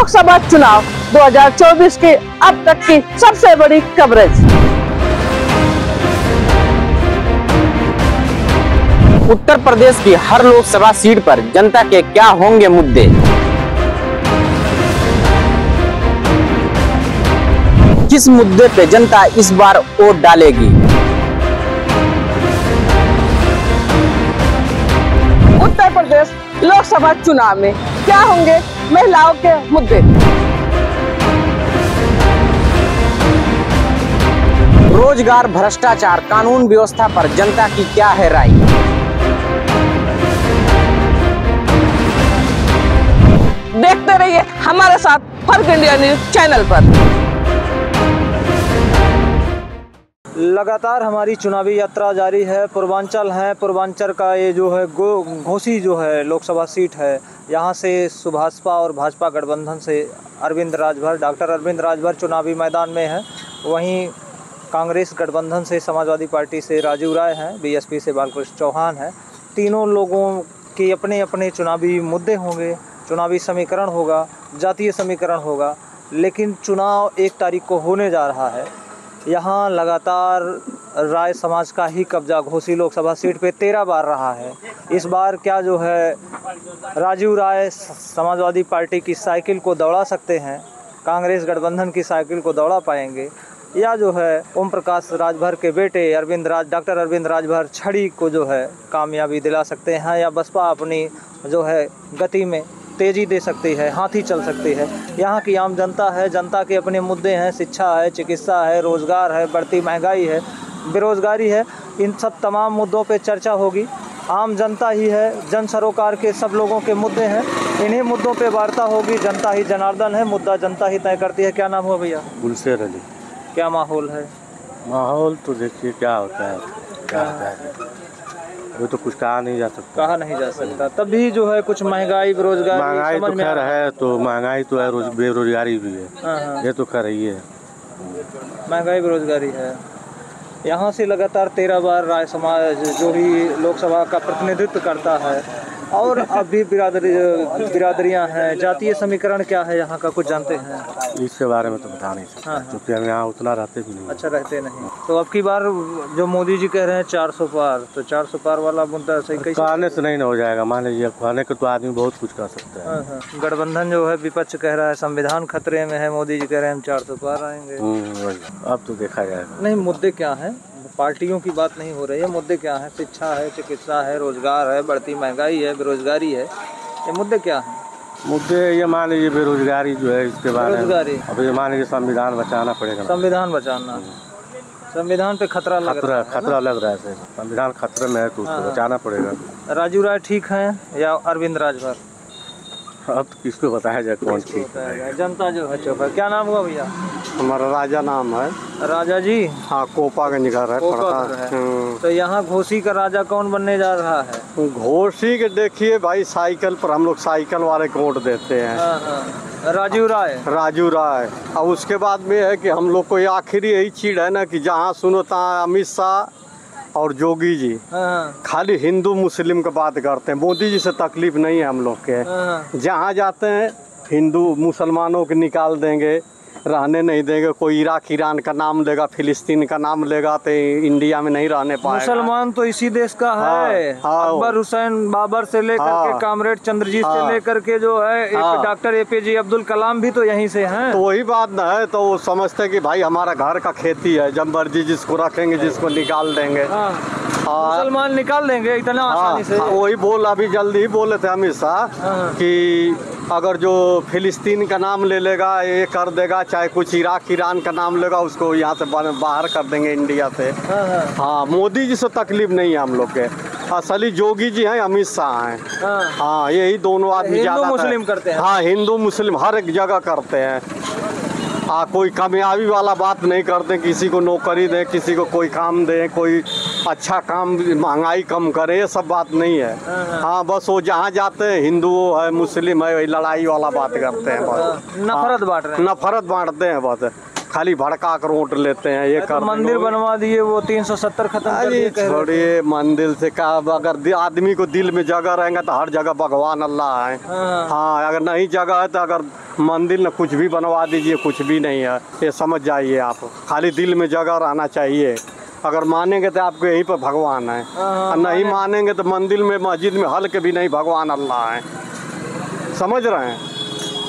लोकसभा चुनाव 2024 की अब तक की सबसे बड़ी कवरेज उत्तर प्रदेश की हर लोकसभा सीट पर जनता के क्या होंगे मुद्दे? किस मुद्दे पे जनता इस बार वोट डालेगी? उत्तर प्रदेश लोकसभा चुनाव में क्या होंगे महिलाओं के मुद्दे? रोज़गार, भ्रष्टाचार, कानून व्यवस्था पर जनता की क्या है राय? देखते रहिए हमारे साथ फ़र्क इंडिया न्यूज़ चैनल पर। लगातार हमारी चुनावी यात्रा जारी है। पूर्वांचल है। पूर्वांचल का ये जो है गो, घोसी जो है लोकसभा सीट है, यहाँ से सुभाषपा और भाजपा गठबंधन से अरविंद राजभर, डॉक्टर अरविंद राजभर चुनावी मैदान में है। वहीं कांग्रेस गठबंधन से समाजवादी पार्टी से राजीव राय हैं। बीएसपी से बालकृष्ण चौहान हैं। तीनों लोगों के अपने अपने चुनावी मुद्दे होंगे। चुनावी समीकरण होगा। जातीय समीकरण होगा। लेकिन चुनाव एक तारीख को होने जा रहा है। यहाँ लगातार राय समाज का ही कब्जा, घोसी लोकसभा सीट पे तेरह बार रहा है। इस बार क्या जो है, राजीव राय समाजवादी पार्टी की साइकिल को दौड़ा सकते हैं, कांग्रेस गठबंधन की साइकिल को दौड़ा पाएँगे, या जो है ओम प्रकाश राजभर के बेटे अरविंद राज, डॉक्टर अरविंद राजभर छड़ी को जो है, कामयाबी दिला सकते हैं, या बसपा अपनी जो है, गति में तेज़ी दे सकती है हाथी चल सकती है। यहाँ की आम जनता है जनता के अपने मुद्दे हैं शिक्षा है चिकित्सा है रोज़गार है बढ़ती महँगाई है बेरोजगारी है इन सब तमाम मुद्दों पर चर्चा होगी। आम जनता ही है जन सरोकार के सब लोगों के मुद्दे हैं इन्हीं मुद्दों पे वार्ता होगी। जनता ही जनार्दन है मुद्दा जनता ही तय करती है। क्या नाम हुआ भैया? गुलशेर अली। क्या माहौल है? माहौल तो देखिए क्या होता है क्या होता है। वो तो कुछ कहा नहीं जा सकता। कहा नहीं जा सकता। तभी जो है कुछ महँगाई बेरोजगारी महँगाई तो खैर है तो महँगाई तो है बेरोजगारी भी है। हाँ, हाँ। ये तो खैर ही है। महँगाई बेरोजगारी है। यहाँ से लगातार तेरह बार राय समाज जो भी लोकसभा का प्रतिनिधित्व करता है और अभी बिरादरी बिरादरियाँ हैं। जातीय समीकरण क्या है? यहाँ का कुछ जानते हैं। इसके बारे में तो बता नहीं सकता। हाँ, क्योंकि हम यहाँ उतना रहते भी नहीं। अच्छा रहते नहीं। तो अब की बार जो मोदी जी कह रहे हैं 400 पार तो 400 पार वाला मुद्दा सही कैसे? कहने से नहीं ना हो जाएगा। मान लीजिए कहने के तो आदमी बहुत कुछ कर सकता है। हाँ, हाँ। गठबंधन जो है विपक्ष कह रहा है संविधान खतरे में है मोदी जी कह रहे हैं हम चार सौ पार आएँगे। हम्म, अब तो देखा जाएगा। नहीं मुद्दे क्या हैं? पार्टियों की बात नहीं हो रही है। मुद्दे क्या हैं? शिक्षा है चिकित्सा है रोज़गार है बढ़ती महँगाई है बेरोजगारी है। ये मुद्दे क्या हैं? मुद्दे ये मान लीजिए बेरोजगारी जो है इसके बारे में। बेरोजगारी। अब ये मान लीजिए संविधान बचाना पड़ेगा। संविधान बचाना। संविधान पे खतरा लग खतरा रहा है खतरा लग रहा है संविधान खतरे में है तो उसको हाँ। बचाना पड़ेगा। राजू राय ठीक है या अरविंद राजभर? अब किसको बताया जाए कौन ठीक बताया जनता जो है चुप है क्या नाम हुआ भैया? हमारा राजा नाम है। राजा जी? हाँ कोपागंज घर है है। हम्म। तो यहाँ घोसी का राजा कौन बनने जा रहा है? घोसी के देखिए भाई साइकिल पर हम लोग साइकिल वाले को वोट देते हैं। हाँ हाँ। राजीव राय? राजू राय। अब उसके बाद में है कि हम लोग को ये आखिरी यही चीज़ है ना कि जहाँ सुनो तहाँ अमित शाह और जोगी जी हाँ। खाली हिंदू मुस्लिम की बात करते हैं। मोदी जी से तकलीफ़ नहीं है हम लोग के। हाँ। जहाँ जाते हैं हिंदू मुसलमानों के निकाल देंगे। रहने नहीं देंगे कोई इराक ईरान का नाम लेगा फिलिस्तीन का नाम लेगा तो इंडिया में नहीं रहने पाएगा मुसलमान तो इसी देश का है हाँ, हाँ। अकबर हुसैन बाबर से लेकर हाँ। के कामरेड चंद्रजीत से हाँ। लेकर के जो है हाँ। डॉक्टर एपीजे अब्दुल कलाम भी तो यहीं से हैं तो वही बात ना है तो वो समझते कि भाई हमारा घर का खेती है जब मर्ज़ी जिसको रखेंगे जिसको निकाल देंगे हाँ हाँ, मुसलमान निकाल देंगे इतना आसानी से वही बोल अभी जल्दी ही बोले थे अमित शाह। कि अगर जो फिलिस्तीन का नाम ले लेगा ये कर देगा चाहे कुछ इराक ईरान का नाम लेगा उसको यहाँ से बाहर कर देंगे इंडिया से। हाँ हाँ। हाँ मोदी जी से तकलीफ़ नहीं है हम लोग के। असली जोगी जी हैं अमित शाह हैं। हाँ। हाँ यही दोनों आदमी ज़्यादा मुस्लिम करते हैं। हाँ हिंदू मुस्लिम हर एक जगह करते हैं। हाँ कोई कामयाबी वाला बात नहीं करते किसी को नौकरी दें किसी को कोई काम दें कोई अच्छा काम महँगाई कम करे ये सब बात नहीं है। हाँ बस वो जहाँ जाते हैं हिंदू है मुस्लिम है वही लड़ाई वाला बात करते हैं बस। हाँ, नफरत बांट रहे हैं। नफरत बांटते हैं बस। खाली भड़का कर वोट लेते हैं ये तो कर मंदिर बनवा दिए वो 370 खत्म कर अरे दिए कह रहे थे। छोड़िए मंदिर से का अगर आदमी को दिल में जगह रहेगा तो हर जगह भगवान अल्लाह है। हाँ। हाँ अगर नहीं जगह है तो अगर मंदिर न कुछ भी बनवा दीजिए कुछ भी नहीं है। ये समझ जाइए आप खाली दिल में जगह रहना चाहिए। अगर मानेंगे तो आपके यहीं पर भगवान है। हाँ, और नहीं मानेंगे तो मंदिर में मस्जिद में हल के भी नहीं भगवान अल्लाह है। समझ रहे हैं?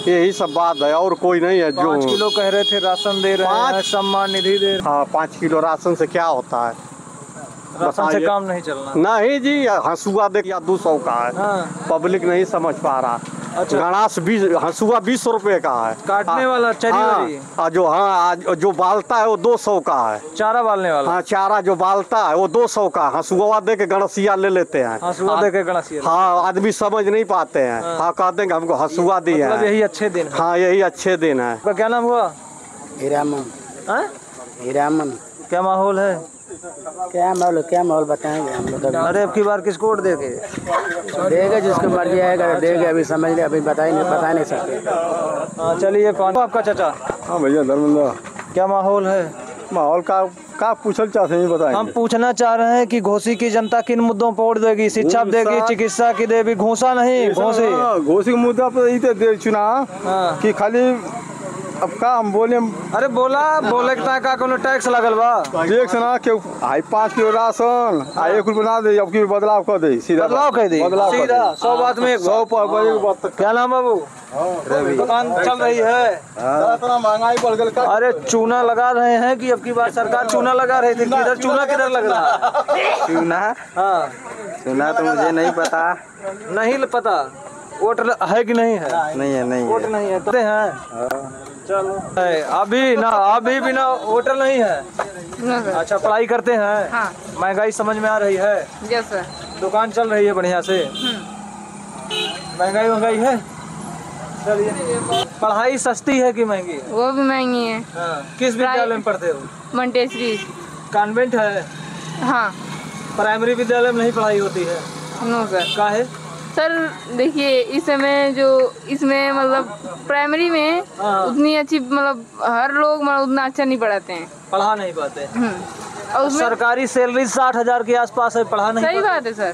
यही सब बात है और कोई नहीं है जो किलो कह रहे थे राशन दे रहे हैं सम्मान निधि दे रहे हाँ। पाँच किलो राशन से क्या होता है? राशन से काम नहीं चलना। नहीं जी हंसुआ देख या दो सौ का है। हाँ। पब्लिक नहीं समझ पा रहा। अच्छा। गणास बीस हंसुआ बीस रुपए का है। काटने हाँ, वाला चरी हाँ, वाली? हाँ, जो हाँ जो बालता है वो दो सौ का है। चारा बालने वाला? हाँ चारा जो बालता है वो दो सौ का है। हंसुआ दे के गणसिया ले लेते हैं। हाँ दे के गणसिया हाँ आदमी समझ नहीं पाते हैं। हाँ। कहते हैं कि हमको हंसुआ दिया मतलब है। यही अच्छे दिन हाँ। यही अच्छे दिन है। क्या नाम हुआ? हीरामन। हाँ? हीरामन। क्या माहौल है? क्या माहौल क्या माहौल बताएँगे हम लोग? अरे अब की बार किसको वोट देके देगा जिसको मर्ज़ी आएगा देगा अभी समझ ले अभी बता ही नहीं बता नहीं सकते। हाँ चलिए कौन आपका चाचा? हाँ भैया धर्मेंद्र क्या माहौल है? माहौल का का पूछल चाहते हैं बताएँ हम पूछना चाह रहे हैं कि घोसी की जनता किन मुद्दों पर वोट देगी? शिक्षा देगी चिकित्सा की देगी घोसा नहीं घोसी घोसी के मुद्दा पर यही तो दे चुना हाँ। कि खाली अब का हम बोले। अरे बोला बोले कि का कोनो टैक्स लगल बा? देख ना के आई पाँच किलो राशन आ एक रुपया ना दे अब की बदलाव कर दे? सीधा बदलाव कह दी। बदलाव कर दे। सीधा सौ बात में एक सौ पर पर एक बात क्या नाम बाबू दुकान चल रही है। इतना महँगाई बढ़ गई का अरे चूना लगा रहे हैं कि अब की बार सरकार चूना लगा रही थी किधर चूना किधर लग रहा? है चूना? हाँ। चूना तो मुझे नहीं पता। नहीं पता। वोट है कि नहीं है? नहीं है नहीं वोट नहीं है। तो हैं। चलो। है, अभी ना अभी भी ना वोटर नहीं है। अच्छा पढ़ाई करते हैं। हाँ। महँगाई समझ में आ रही है। Yes sir. दुकान चल रही है बढ़िया से। महँगाई महँगाई है? चलिए। पढ़ाई सस्ती है कि महँगी है? वो भी महँगी है। हाँ, किस विद्यालय में पढ़ते हो? मंटेश्वरी। कॉन्वेंट है? हाँ। प्राइमरी विद्यालय में नहीं पढ़ाई होती है? No sir. का है? सर देखिए इस समय जो इसमें मतलब प्राइमरी में हाँ। उतनी अच्छी मतलब हर लोग मतलब उतना अच्छा नहीं पढ़ाते हैं। पढ़ा नहीं पाते। हम्म। और उसमें सरकारी सैलरी साठ हज़ार के आसपास है पढ़ा नहीं सही बात है सर।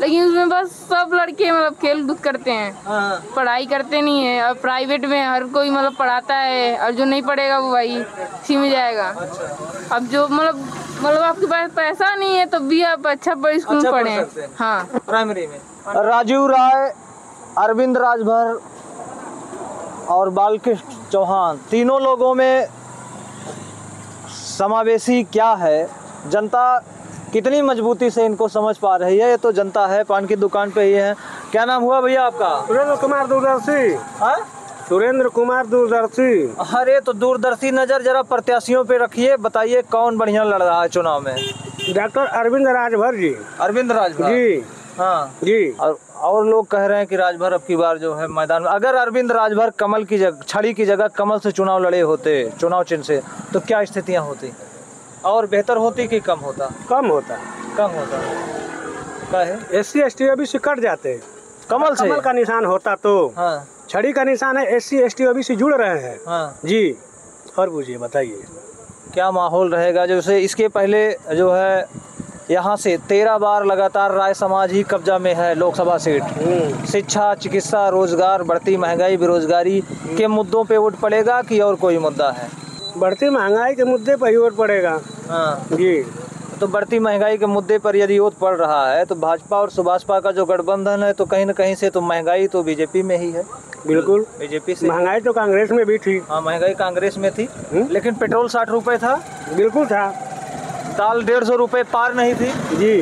लेकिन उसमें बस सब लड़के मतलब खेल कूद करते हैं। हाँ, पढ़ाई करते नहीं है। और प्राइवेट में हर कोई मतलब पढ़ाता है और जो नहीं पढ़ेगा वो भाई सी में जाएगा। अच्छा। अब जो मतलब मतलब आपके पास पैसा नहीं है तो भी आप अच्छा बड़े स्कूल अच्छा पढ़ पढ़े हैं। हाँ। प्राइमरी में। राजीव राय अरविंद राजभर और बालकृष्ण चौहान तीनों लोगों में समावेशी क्या है? जनता कितनी मजबूती से इनको समझ पा रही है? ये तो जनता है पान की दुकान पे ही है। क्या नाम हुआ भैया आपका? सुरेंद्र कुमार दूरदर्शी। हाँ? सुरेंद्र कुमार दूरदर्शी। अरे तो दूरदर्शी नज़र जरा प्रत्याशियों पे रखिए बताइए कौन बढ़िया लड़ रहा है चुनाव में? डॉक्टर अरविंद राजभर जी। अरविंद राजभर? जी। हाँ। जी। और और लोग कह रहे हैं कि राजभर अब की बार जो है मैदान में अगर अरविंद राजभर कमल की जगह छड़ी की जगह कमल से चुनाव लड़े होते चुनाव चिन्ह से तो क्या स्थितियाँ होती? और बेहतर होती कि कम होता? कम होता। कम होता। क्या है एस सी एस टी अभी से कट जाते। कमल से? कमल का निशान होता तो। हाँ। छड़ी का निशान है एस सी एस टी अभी से जुड़ रहे हैं। हाँ। जी और पूछिए बताइए। क्या माहौल रहेगा? जैसे इसके पहले जो है यहाँ से तेरह बार लगातार राय समाज ही कब्जा में है लोकसभा सीट। शिक्षा चिकित्सा रोज़गार बढ़ती महँगाई बेरोजगारी के मुद्दों पे वोट पड़ेगा कि और कोई मुद्दा है? बढ़ती महँगाई के मुद्दे पर ही वोट पड़ेगा। हाँ। जी। तो बढ़ती महँगाई के मुद्दे पर यदि वोट पड़ रहा है तो भाजपा और सुभाषपा का जो गठबंधन है तो कहीं न कहीं से तो महँगाई तो बीजेपी में ही है। बिल्कुल। बीजेपी से। महँगाई तो कांग्रेस में भी थी। हाँ महँगाई कांग्रेस में थी। हुँ? लेकिन पेट्रोल साठ रुपए था। बिल्कुल था। दाल डेढ़ सौ रुपये पार नहीं थी। जी।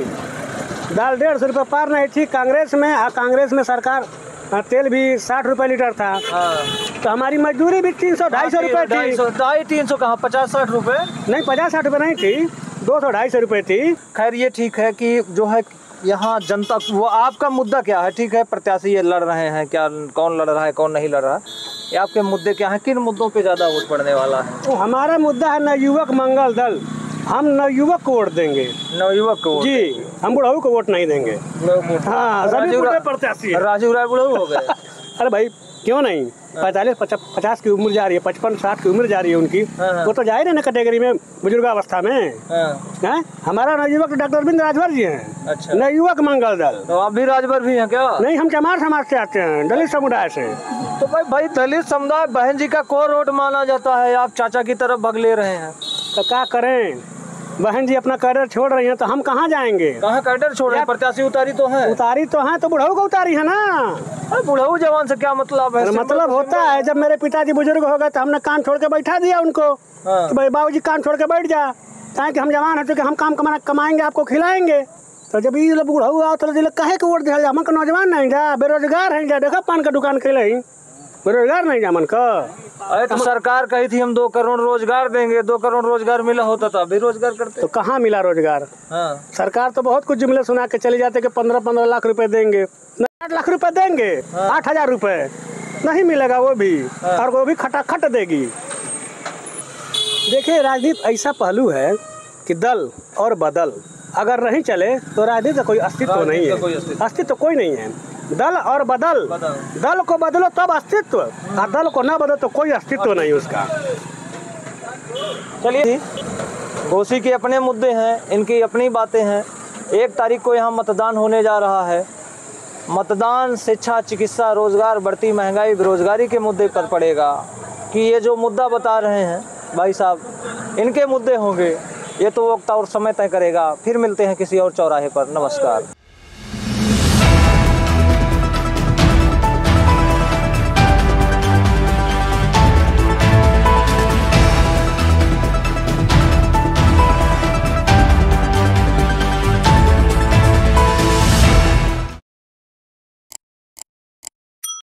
दाल डेढ़ सौ रुपये पार नहीं थी। कांग्रेस में आ कांग्रेस में सरकार तेल भी साठ रुपये लीटर था। हाँ। तो हमारी मजदूरी भी तीन सौ ढाई सौ रुपये थी। ढाई तीन सौ कहाँ पचास साठ रुपए? नहीं पचास साठ रुपये नहीं थी। दो सौ ढाई सौ रुपये थी। खैर ये ठीक है कि जो है यहाँ जनता वो आपका मुद्दा क्या है? ठीक है प्रत्याशी ये लड़ रहे हैं क्या कौन लड़ रहा है कौन नहीं लड़ रहा? है ये आपके मुद्दे क्या हैं? किन मुद्दों पे ज़्यादा वोट पड़ने वाला है? तो हमारा मुद्दा है नवयुवक मंगल दल। हम नवयुवक को वोट देंगे। नवयुवक को जी हम बुढ़ाऊ को वोट नहीं देंगे। हाँ राजीव राय प्रत्याशी राजीव राय बुढ़ाऊ हो गए। अरे भाई क्यों नहीं? पैंतालीस पचास की उम्र जा रही है पचपन साठ की उम्र जा रही है उनकी। हाँ, हाँ। वो तो जा ही रहे ना कैटेगरी में बुजुर्गावस्था में। हाँ, हैं? हमारा नवयुवक डॉक्टर अरविंद राजभर जी हैं। अच्छा। नवयुवक मंगल दल। तो आप भी राजभर भी हैं क्या? नहीं हम चमार समाज से आते हैं दलित समुदाय से। तो भाई भाई दलित समुदाय बहन जी का को रोड माना जाता है आप चाचा की तरफ़ भग ले रहे हैं। तो क्या करें? बहन जी अपना कैरियर छोड़ रही हैं तो हम कहाँ जाएँगे? कहाँ कैडर छोड़ रहे हैं? प्रत्याशी उतारी तो है। उतारी तो है तो बुढ़ऊ को उतारी है ना? बुढ़ऊ जवान से क्या मतलब है? मतलब होता है जब मेरे पिताजी बुज़ुर्ग हो गए तो हमने कान छोड़ के बैठा दिया उनको। हाँ। कि भाई बाबूजी कान छोड़ के बैठ जा। ताकि हम जवान है तो हम काम कमाना कमाएँगे आपको खिलाएँगे। तो जब ये लोग बुढ़ऊ आओ तो दिल कहे के वोट दिया? जा हमन नौजवान नहीं जा बेरोजगार हैं जा। देखा पान का दुकान खेले बेरोजगार नहीं जा मन का। अरे तो सरकार कही थी हम दो करोड़ रोज़गार देंगे दो करोड़ रोज़गार मिला होता तो अभी रोज़गार करते तो कहाँ मिला रोज़गार? हाँ। सरकार तो बहुत कुछ जुमले सुना के चले जाते कि पंद्रह पंद्रह लाख रुपए देंगे। आठ लाख रुपए देंगे आठ हज़ार रुपए। नहीं मिलेगा वो भी और वो भी खटाखट देगी। देखिए राजनीति ऐसा पहलू है कि दल और बदल अगर नहीं चले तो राजनीति का कोई अस्तित्व नहीं है। अस्तित्व कोई नहीं है। दल और बदल। बदल। दल को बदलो तब अस्तित्व। और दल को ना बदलो तो कोई अस्तित्व नहीं उसका। चलिए। घोसी के अपने मुद्दे हैं इनकी अपनी बातें हैं। एक तारीख को यहाँ मतदान होने जा रहा है। मतदान शिक्षा चिकित्सा रोज़गार बढ़ती महँगाई बेरोजगारी के मुद्दे पर पड़ेगा। कि ये जो मुद्दा बता रहे हैं भाई साहब इनके मुद्दे होंगे। ये तो वक्त और समय तय करेगा। फिर मिलते हैं किसी और चौराहे पर। नमस्कार।